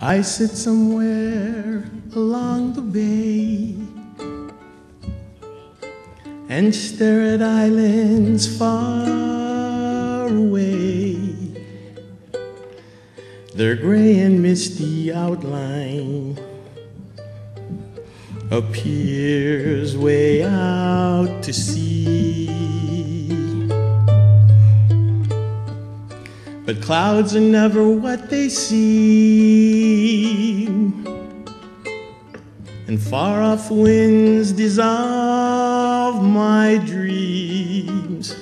I sit somewhere along the bay and stare at islands far away. Their gray and misty outline appears way out to sea. But clouds are never what they seem, far off winds dissolve my dreams.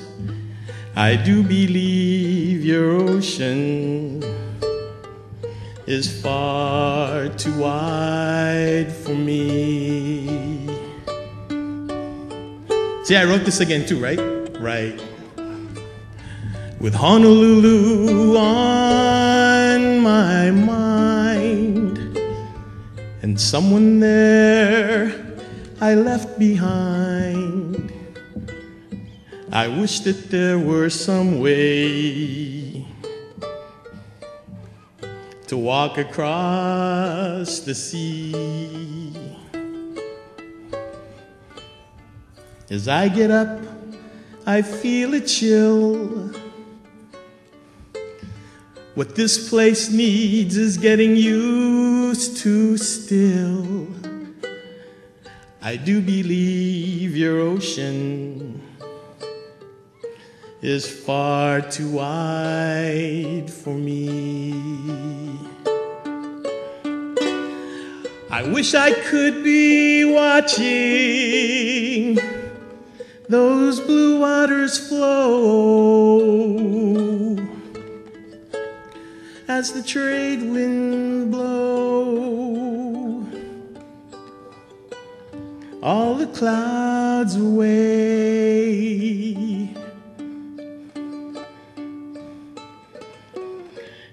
I do believe your ocean is far too wide for me. See, I wrote this again too, right? Right. With Honolulu on my mind, and someone there I left behind. I wish that there were some way to walk across the sea. As I get up, I feel a chill. What this place needs is getting used to still. I do believe your ocean is far too wide for me. I wish I could be watching those blue waters flow as the trade wind blow. All the clouds away.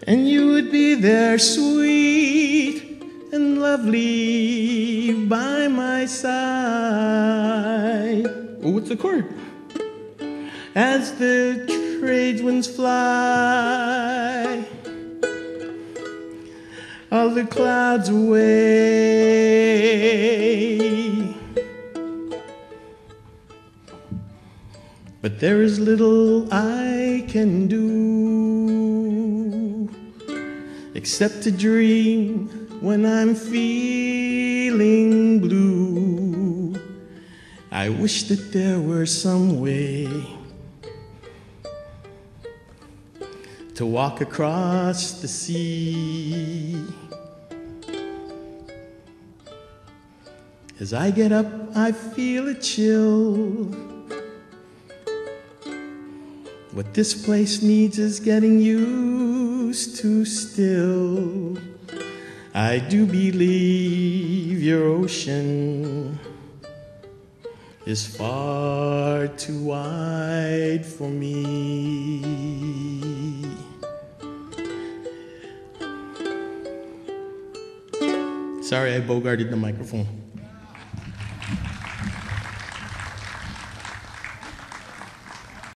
And you would be there sweet and lovely by my side. Oh what's the chord? As the trade winds fly all the clouds away. But there is little I can do except to dream when I'm feeling blue. I wish that there were some way to walk across the sea. As I get up, I feel a chill. What this place needs is getting used to still. I do believe your ocean is far too wide for me. Sorry, I bogarted the microphone.